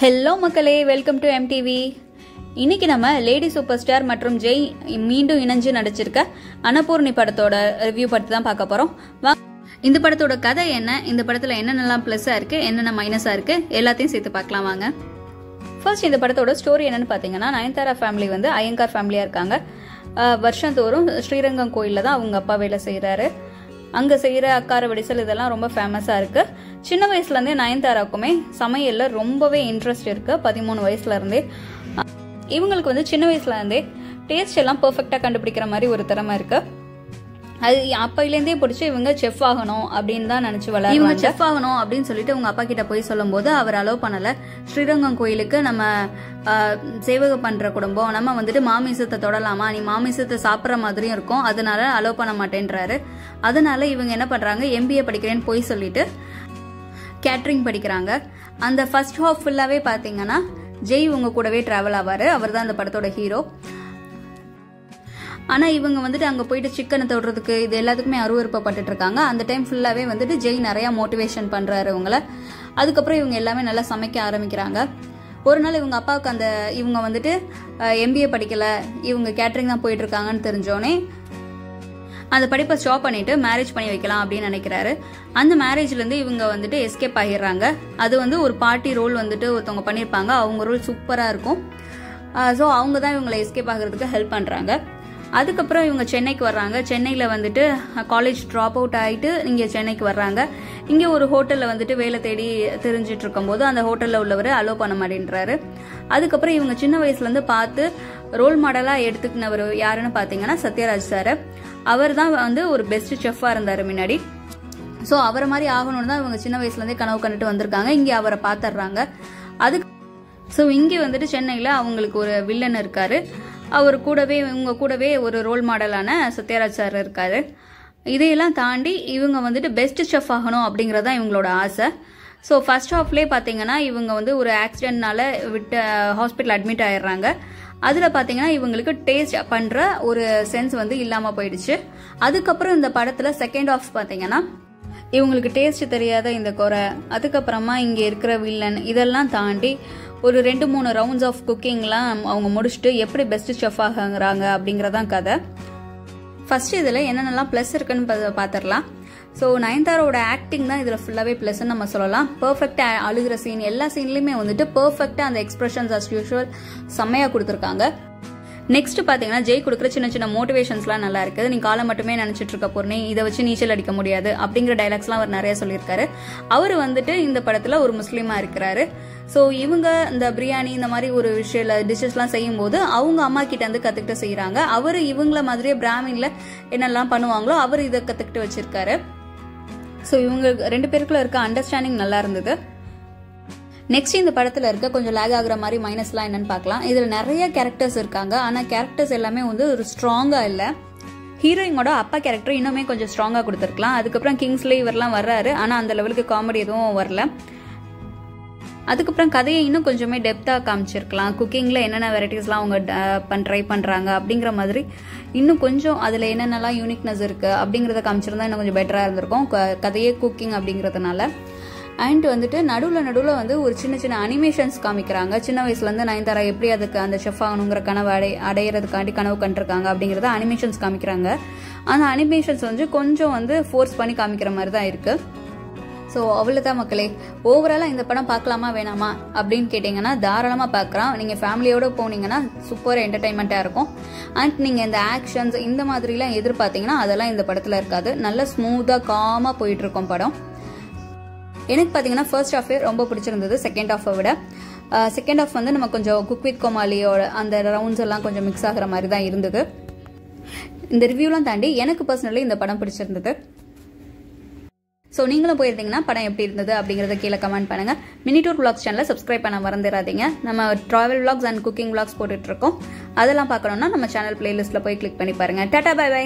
Hello மக்களே. Welcome to MTV இன்னைக்கு நம்ம லேடி சூப்பர் ஸ்டார் மற்றும் ஜெய் மீண்டும் இணைஞ்சு நடிச்சிருக்க அன்னபூர்ணி படத்தோட ரிவ்யூ பற்றி தான் பார்க்க போகிறோம் வா இந்த படத்தோட கதை என்ன? இந்த படத்தில் என்னென்னலாம் ப்ளஸ்ஸாக இருக்குது என்னென்ன மைனஸாக இருக்குது எல்லாத்தையும் சேர்த்து பார்க்கலாம் வாங்க. ஃபர்ஸ்ட் இந்த படத்தோட ஸ்டோரி என்னன்னு பார்த்தீங்கன்னா நயன்தாரா ஃபேமிலி வந்து ஐயங்கார் ஃபேமிலியாக இருக்காங்க. வருஷந்தோறும் ஸ்ரீரங்கம் கோயிலில் தான் அவங்க அப்பா வேலை செய்கிறாரு அங்கே செய்கிற அக்கார வெடிசல் இதெல்லாம் ரொம்ப ஃபேமஸாக இருக்குது சின்ன வயசுலேருந்தே நயன்தாராக்குமே சமையலில் ரொம்பவே இன்ட்ரெஸ்ட் இருக்குது பதிமூணு வயசுலேருந்தே. இவங்களுக்கு வந்து சின்ன வயசுலேருந்தே டேஸ்ட் எல்லாம் பர்ஃபெக்டாக கண்டுபிடிக்கிற மாதிரி ஒரு திறமை இருக்குது அது அப்பையிலேருந்தே பிடிச்சி இவங்க செஃப் ஆகணும் அப்படின்னு தான் நினச்சி வளர இவங்க செஃப் ஆகணும் அப்படின்னு சொல்லிட்டு உங்க அப்பா கிட்ட போய் சொல்லும்போது அவர் அலோவ் பண்ணலை. ஸ்ரீரங்கம் கோயிலுக்கு நம்ம ஆஹ், சேவகம் பண்ற குடும்பம். நம்ம வந்துட்டு மாமிசத்தை தொடலாமா? நீ மாமிசத்தை சாப்பிட்ற மாதிரியும் இருக்கும். அதனால அலோவ் பண்ண மாட்டேன்றாரு. அதனால இவங்க என்ன பண்றாங்க? எம்பிஏ படிக்கிறேன்னு போய் சொல்லிட்டு கேட்ரிங் படிக்கிறாங்க. அந்த ஃபர்ஸ்ட் ஹாஃப் ஃபுல்லாகவே பார்த்தீங்கன்னா ஜெய் உங்க கூடவே டிராவல் ஆவார். அவர் தான் அந்த படத்தோட ஹீரோ ஆனால் இவங்க வந்துட்டு அங்கே போயிட்டு சிக்கனை தொடுறதுக்கு இது எல்லாத்துக்குமே அருவருப்பப்பட்டுட்டு இருக்காங்க அந்த டைம் ஃபுல்லாகவே வந்துட்டு ஜெய் நிறையா மோட்டிவேஷன் பண்ணுறாரு இவங்கள. அதுக்கப்புறம் இவங்க எல்லாமே நல்லா சமைக்க ஆரம்பிக்கிறாங்க. ஒரு நாள் இவங்க அப்பாவுக்கு அந்த இவங்க வந்துட்டு எம்பிஏ படிக்கல. இவங்க கேட்ரிங் தான் போயிட்டு இருக்காங்கன்னு தெரிஞ்சோடனே அந்த படிப்பை ஸ்டாப் பண்ணிட்டு மேரேஜ் பண்ணி வைக்கலாம் அப்படின்னு நினைக்கிறாரு. அந்த மேரேஜ்லேருந்து இவங்க வந்துட்டு எஸ்கேப் ஆகிடுறாங்க. அது வந்து ஒரு பார்ட்டி ரோல் வந்துட்டு ஒருத்தவங்க பண்ணியிருப்பாங்க. அவங்க ரோல் சூப்பராக இருக்கும். ஸோ அவங்க தான் இவங்களை எஸ்கேப் ஆகிறதுக்கு ஹெல்ப் பண்ணுறாங்க அதுக்கப்புறம் இவங்க சென்னைக்கு வர்றாங்க. சென்னையில் வந்துட்டு காலேஜ் ட்ராப் அவுட் ஆகிட்டு இங்கே சென்னைக்கு வர்றாங்க. இங்கே ஒரு ஹோட்டலில் வந்துட்டு வேலை தேடி தெரிஞ்சிட்டு இருக்கும்போது அந்த ஹோட்டலில் உள்ளவர் அலோவ் பண்ண மாட்டேன்றாரு. அதுக்கப்புறம் இவங்க சின்ன வயசுலேருந்து பார்த்து ரோல் மாடலாக எடுத்துக்கினவர் யாருன்னு பார்த்தீங்கன்னா சத்யராஜ் சார். அவர் தான் வந்து ஒரு பெஸ்ட் செஃப்பாக இருந்தார் முன்னாடி. ஸோ அவரை மாதிரி ஆகணும்னு தான் இவங்க சின்ன வயசுலேருந்தே கனவு கண்டுட்டு வந்திருக்காங்க. இங்கே அவரை பார்த்துட்றாங்க அதுக்கு ஸோ இங்கே வந்துட்டு சென்னையில் அவங்களுக்கு ஒரு வில்லன் இருக்காரு. அவர் கூடவே இவங்க கூடவே ஒரு ரோல் மாடலான சத்யராஜ் சார் இருக்காரு. இதையெல்லாம் தாண்டி இவங்க வந்துட்டு பெஸ்ட் செஃப் ஆகணும் அப்படிங்கிறது தான் இவங்களோட ஆசை. ஸோ ஃபர்ஸ்ட் ஹாஃப்லேயே பார்த்தீங்கன்னா இவங்க வந்து ஒரு ஆக்சிடென்ட்னால விட்டு ஹாஸ்பிட்டல் அட்மிட் ஆயிடுறாங்க. அதில் பார்த்தீங்கன்னா இவங்களுக்கு டேஸ்ட் பண்ணுற ஒரு சென்ஸ் வந்து இல்லாமல் போயிடுச்சு. அதுக்கப்புறம் இந்த படத்தில் செகண்ட் ஆஃப் பார்த்தீங்கன்னா இவங்களுக்கு டேஸ்ட் தெரியாத இந்த குறை அதுக்கப்புறமா இங்கே இருக்கிற வில்லன் இதெல்லாம் தாண்டி ஒரு ரெண்டு மூணு ரவுண்ட்ஸ் ஆஃப் குக்கிங்லாம் அவங்க முடிச்சுட்டு எப்படி பெஸ்ட் செஃப் ஆகுறாங்க அப்படிங்கிறதான் கதை. ஃபர்ஸ்ட் இதில் என்னென்னலாம் ப்ளஸ் இருக்குன்னு பார்த்துடலாம். ஸோ நயன்தாரோட ஆக்டிங் தான் இதில் ஃபுல்லாகவே ப்ளஸ்ன்னு நம்ம சொல்லலாம். பர்ஃபெக்டாக அழுகிற சீன் எல்லா சீன்லையுமே வந்துட்டு பர்ஃபெக்டாக அந்த எக்ஸ்பிரஷன்ஸ் அஸ் யூஷுவல் செம்மையாக கொடுத்துருக்காங்க. நெக்ஸ்ட் பார்த்தீங்கன்னா ஜெய் கொடுக்குற சின்ன சின்ன மோட்டிவேஷன்ஸ்லாம் நல்லா இருக்குது. நீ காலை மட்டுமே நினச்சிட்டு இருக்க பொருணி இதை வச்சு நீச்சல் அடிக்க முடியாது அப்படிங்கிற டைலாக்ஸ்லாம் அவர் நிறைய சொல்லியிருக்காரு. அவர் வந்துட்டு இந்த படத்தில் ஒரு முஸ்லீமாக இருக்கிறாரு. ஸோ இவங்க இந்த பிரியாணி இந்த மாதிரி ஒரு விஷயம் டிஷ்ஷஸ்லாம் செய்யும்போது அவங்க அம்மா கிட்ட வந்து கற்றுக்கிட்டு செய்கிறாங்க அவர் இவங்கள மாதிரியே பிராமின்ல என்னெல்லாம் பண்ணுவாங்களோ அவர் இதை கற்றுக்கிட்டு வச்சிருக்காரு. ஸோ இவங்க ரெண்டு பேருக்குள்ள இருக்க அண்டர்ஸ்டாண்டிங் நல்லா இருந்தது. நெக்ஸ்ட் இந்த படத்துல இருக்க கொஞ்சம் லேக் ஆகுற மாதிரி மைனஸ்லாம் என்னன்னு பார்க்கலாம். இதுல நிறைய கேரக்டர்ஸ் இருக்காங்க. ஆனா கேரக்டர்ஸ் எல்லாமே வந்து ஒரு ஸ்ட்ராங்கா இல்ல. ஹீரோயினோட அப்பா கேரக்டர் இன்னுமே கொஞ்சம் ஸ்ட்ராங்கா கொடுத்துருக்கலாம். அதுக்கப்புறம் கிங்ஸ்ல இவர்லாம் வர்றாரு. ஆனா அந்த லெவலுக்கு காமெடி எதுவும் வரல. அதுக்கப்புறம் கதையை இன்னும் கொஞ்சமே டெப்த்தாக காமிச்சிருக்கலாம். குக்கிங்கில் என்னென்ன வெரைட்டிஸ்லாம் அவங்க பண் ட்ரை பண்ணுறாங்க அப்படிங்கிற மாதிரி இன்னும் கொஞ்சம் அதில் என்னென்னலாம் யூனிக்னஸ் இருக்குது அப்படிங்கிறத காமிச்சிருந்தா இன்னும் கொஞ்சம் பெட்டராக இருந்திருக்கும். கதையே குக்கிங் அப்படிங்கிறதுனால. அண்ட் வந்துட்டு நடுவில் நடுவில் வந்து ஒரு சின்ன சின்ன அனிமேஷன்ஸ் காமிக்கிறாங்க. சின்ன வயசுலேருந்து நயன்தாரா எப்படி அதுக்கு அந்த செஃப் ஆகணுங்கிற கனவு அடை அடையிறதுக்காண்டி கனவு கண்டிருக்காங்க அப்படிங்கிறத அனிமேஷன்ஸ் காமிக்கிறாங்க. அந்த அனிமேஷன்ஸ் வந்து கொஞ்சம் வந்து ஃபோர்ஸ் பண்ணி காமிக்கிற மாதிரி தான் இருக்குது ஸோ அவ்வளோதான் மக்களே ஓவராலாக இந்த படம் பார்க்கலாமா வேணாமா அப்படின்னு கேட்டிங்கன்னா தாராளமாக பார்க்கலாம். நீங்கள் ஃபேமிலியோடு போனீங்கன்னா சூப்பர் என்டர்டைன்மெண்ட்டாக இருக்கும். அண்ட் நீங்கள் இந்த ஆக்ஷன்ஸ் இந்த மாதிரிலாம் எதிர்பார்த்தீங்கன்னா அதெல்லாம் இந்த படத்தில் இருக்காது. நல்ல ஸ்மூத்தாக காமாக போயிட்டுருக்கும் படம். எனக்கு பார்த்தீங்கன்னா ஃபர்ஸ்ட் ஹாஃபே ரொம்ப பிடிச்சிருந்தது செகண்ட் ஹாஃபை விட. செகண்ட் ஹாஃப் வந்து நம்ம கொஞ்சம் குக் வித் கோமாலியோட அந்த ரவுண்ட்ஸ் எல்லாம் கொஞ்சம் மிக்ஸ் ஆகிற மாதிரி தான் இருந்தது. இந்த ரிவ்யூலாம் தாண்டி எனக்கு பர்சனலி இந்த படம் பிடிச்சிருந்தது. ஸோ நீங்களும் போயிருந்தீங்கன்னா படம் எப்படி இருந்தது அப்படிங்கிறத கீழே கமெண்ட் பண்ணுங்க. மினிடூர் விளாக்ஸ் சேனலை சப்ஸ்கிரைப் பண்ண மறந்துடாதீங்க நம்ம travel vlogs and cooking vlogs போட்டுட்ருக்கோம் அதெல்லாம் பார்க்கணுன்னா நம்ம சேனல் பிளேலிஸ்ட்டில் போய் கிளிக் பண்ணி பாருங்க. Tata bye by